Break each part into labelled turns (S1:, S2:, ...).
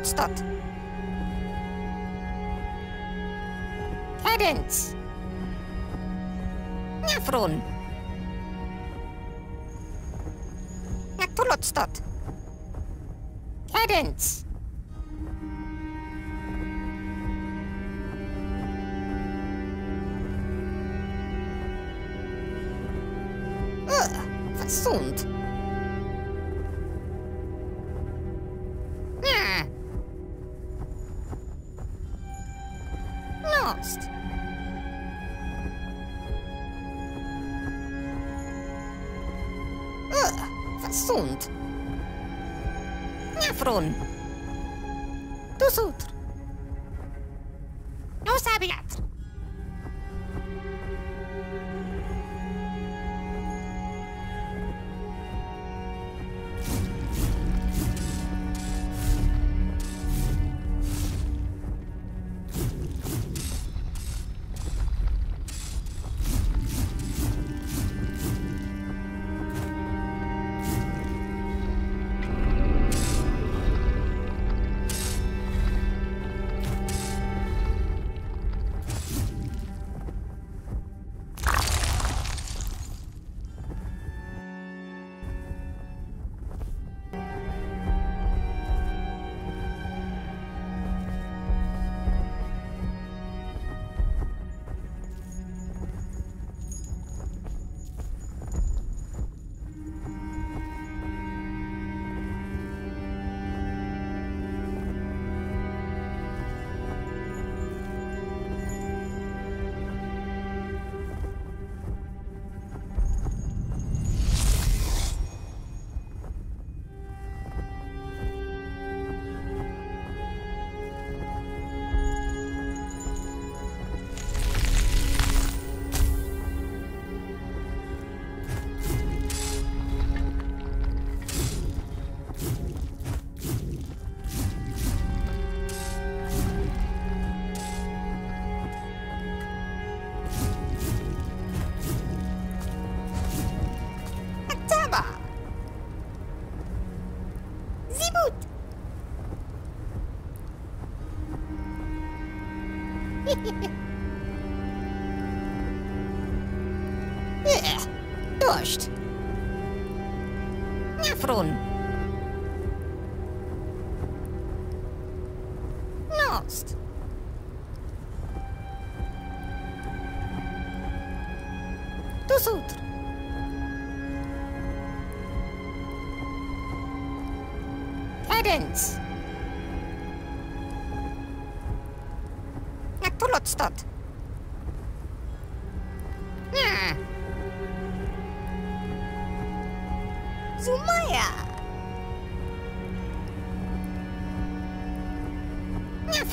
S1: Hauptstadt. Cadence. Nefron. Naturlotstadt. Cadence. Ugh, versund. Wat? Nefron. Dus outro. Nefron. Nost. Dus outro. Cadence. Jak Tulotstad. Ah.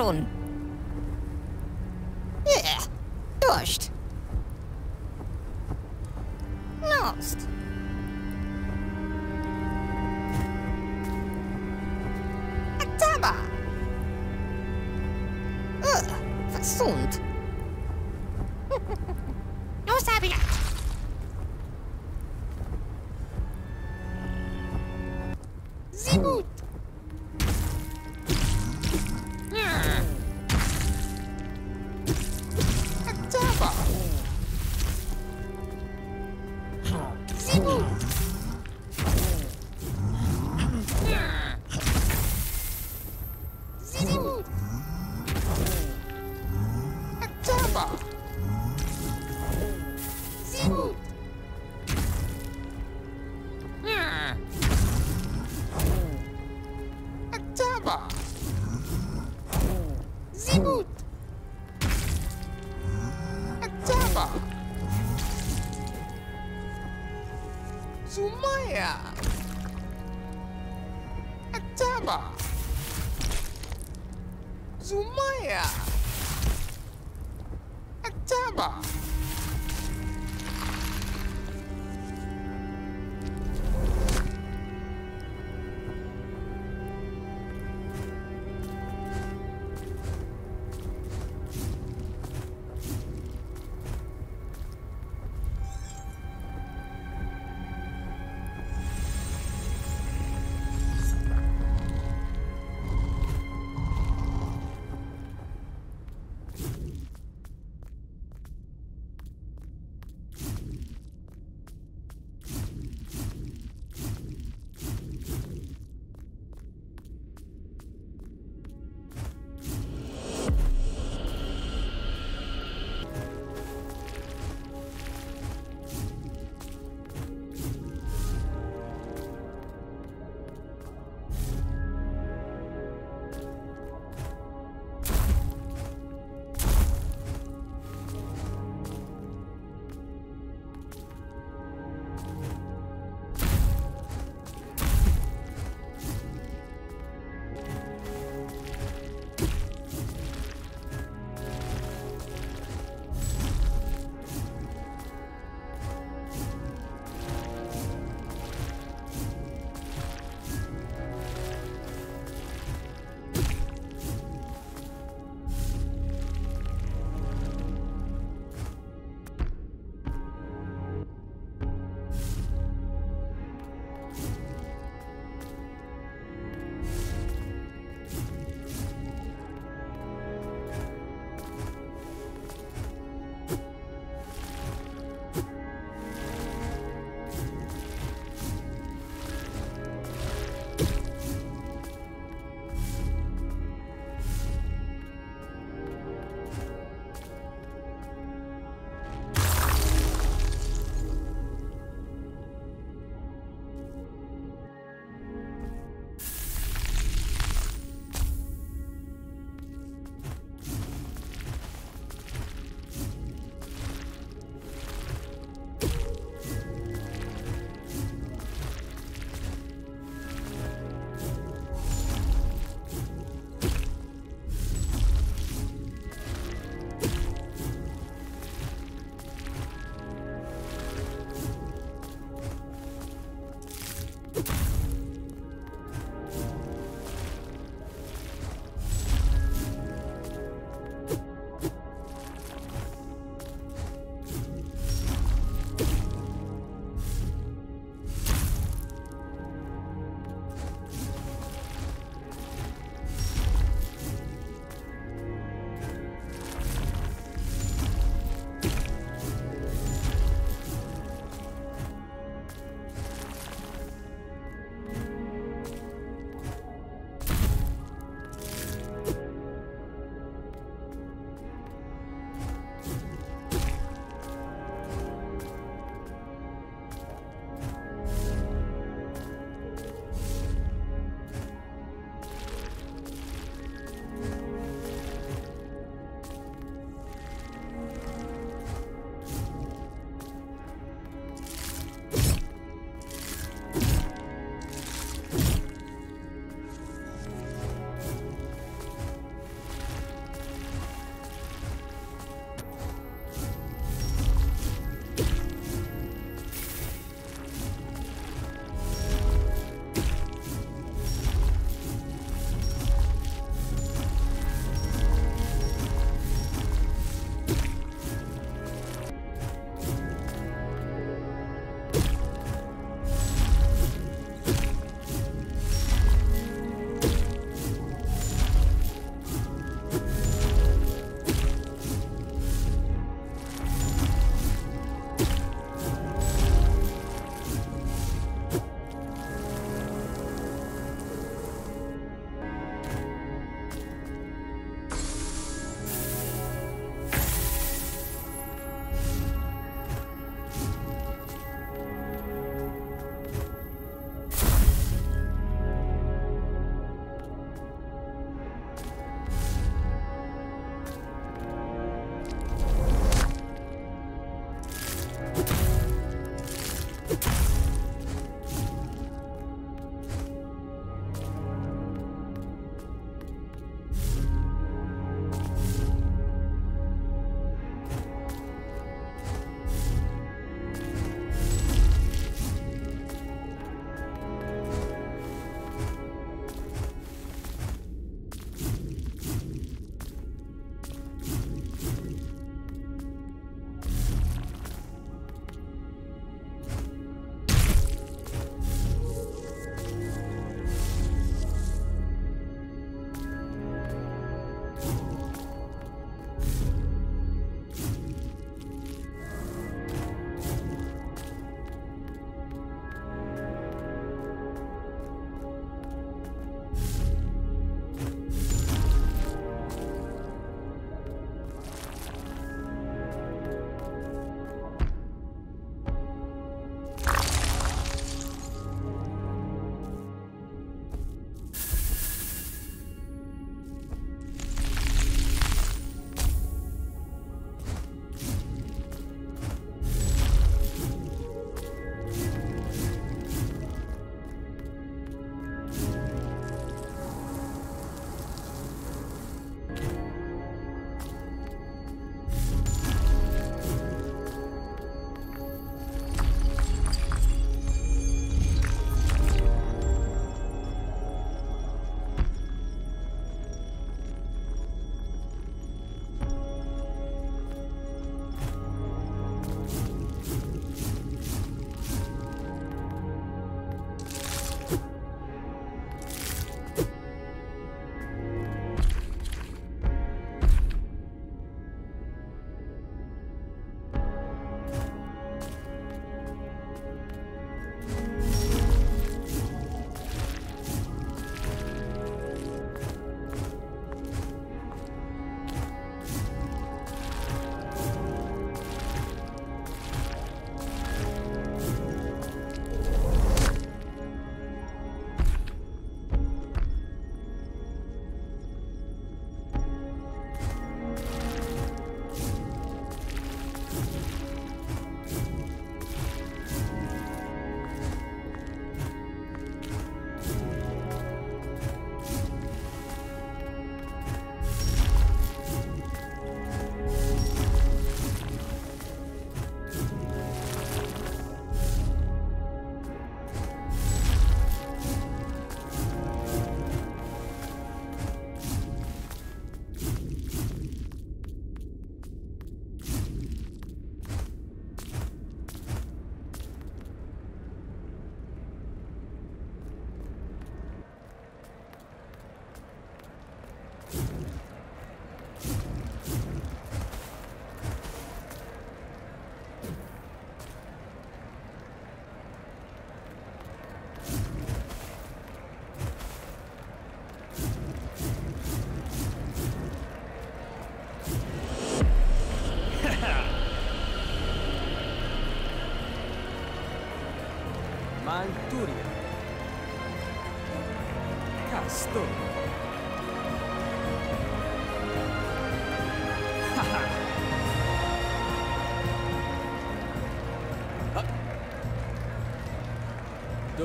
S1: Kronen. Yeah, Durst. Nost. Aktaba. Ugh, versund. زيبوت. التابع سمية التابع سمية
S2: التابع you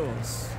S2: Dos.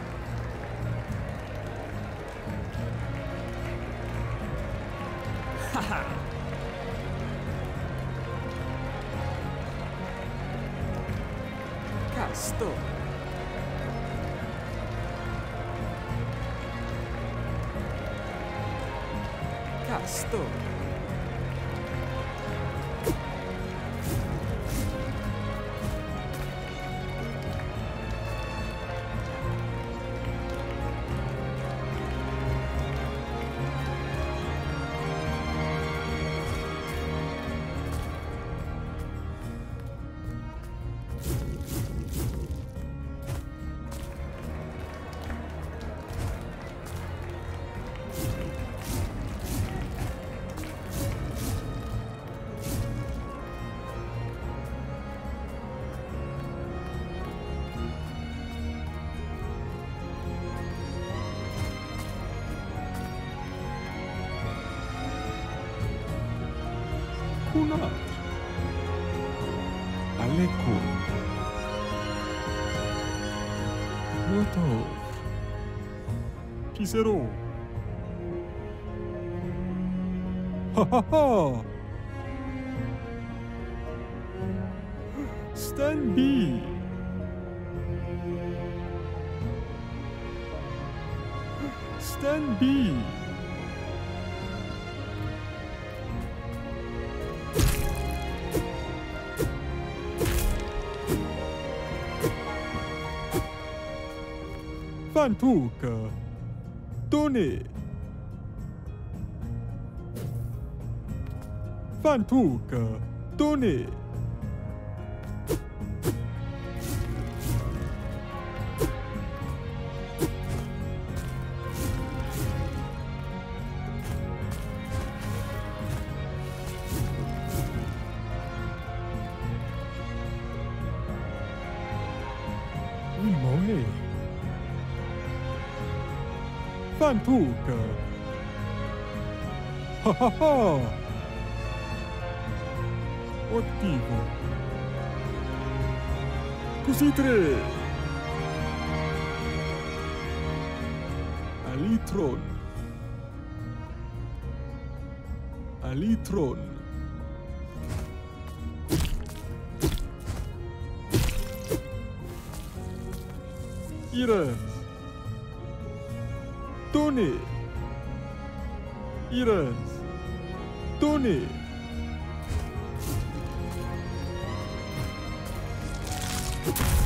S3: Kunat. Aleko. Lotov. Pisero. Ha ha ha! Stand B. Stand B. Fantuca. Tony. Fantuca. Tony. Tre. Alitron. Alitron. Iras. Tony. Iras. Tony. Così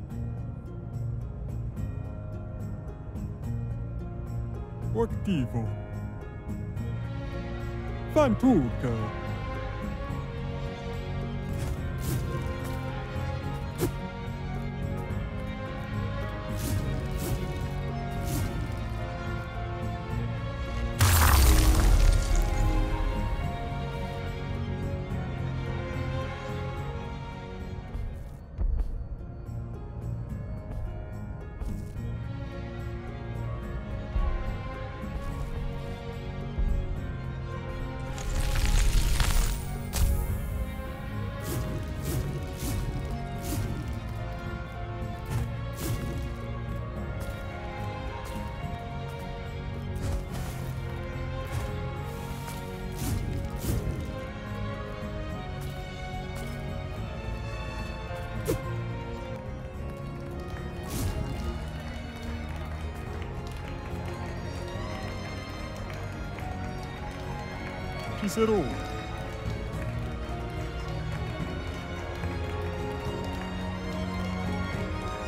S3: Fantuca. Kunat. Pisero. Attivo. Fantuca. Pizarro.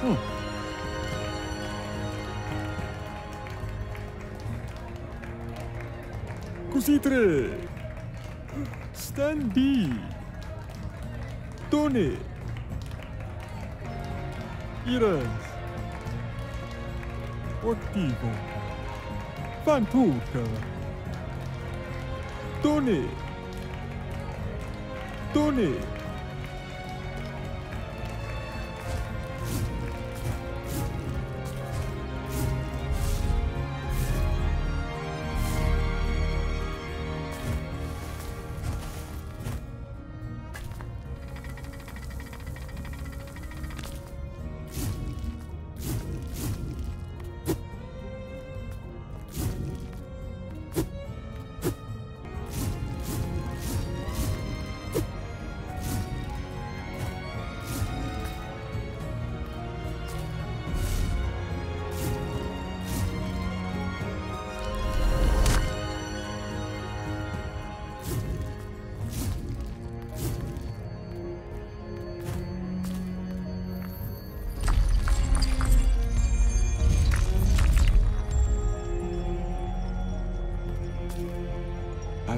S3: Hmm. Cusitre. Stand Tony. Iras. Octivo. Fantuca. Tony. Tony.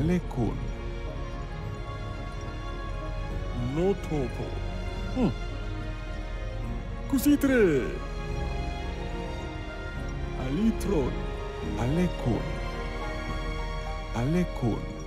S3: Alekun. No topo. Hmm. Kusitre. Alitron. Alekun. Alekun.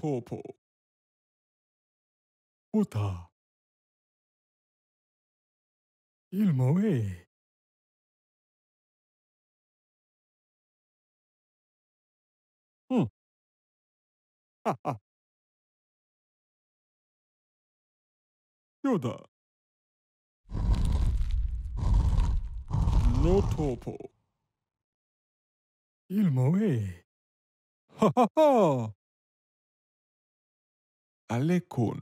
S3: Topo. Uta. Il moe. Hmm. Ha ha. Yoda. No topo. Il moe. Ha ha ha. Alekun.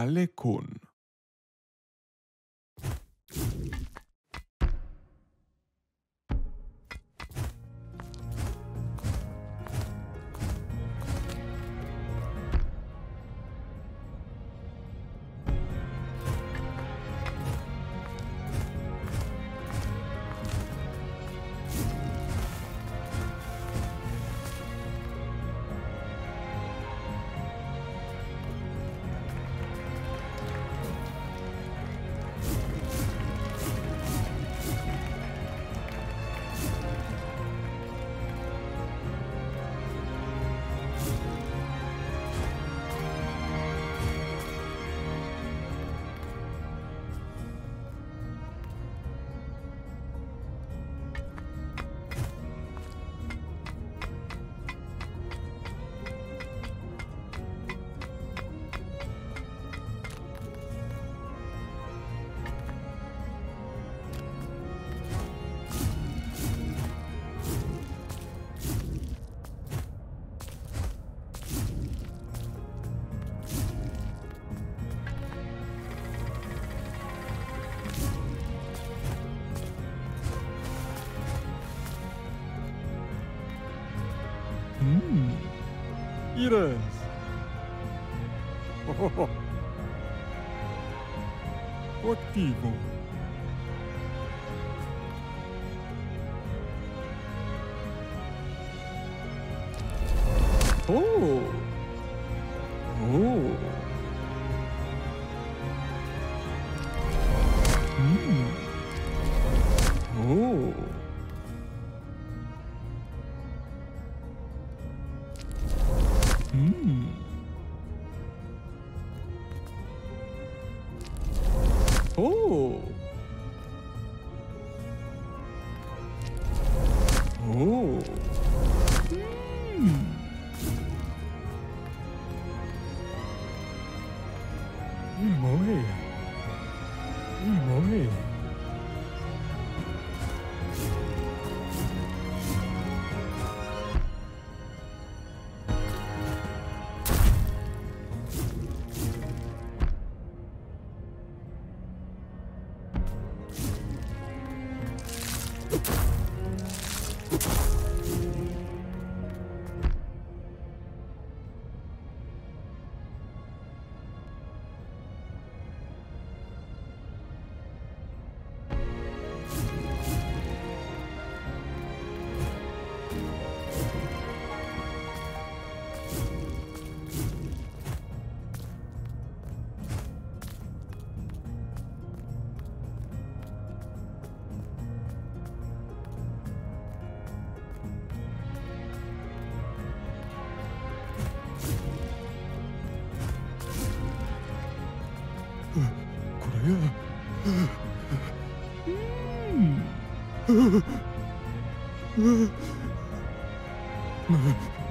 S3: Alekun. Ires. Oh. Oh. Oh.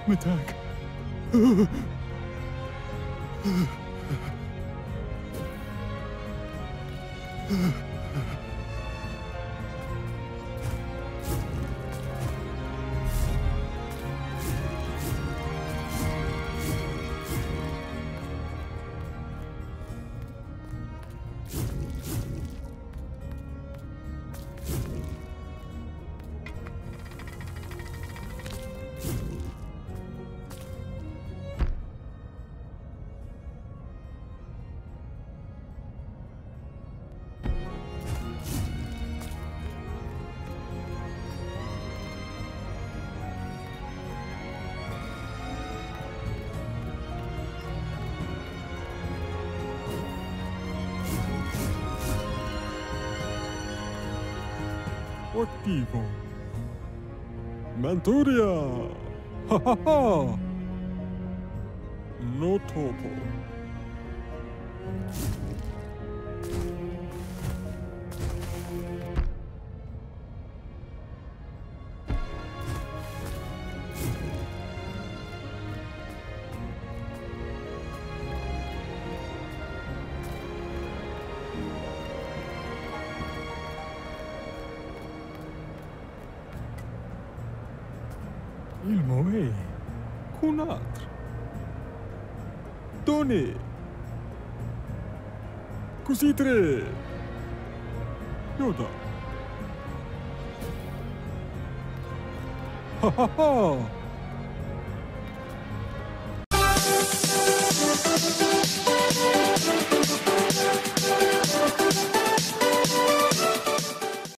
S3: Attack. Activo. Manturia. Ha ha ha. No topo. 123 Yoda ははは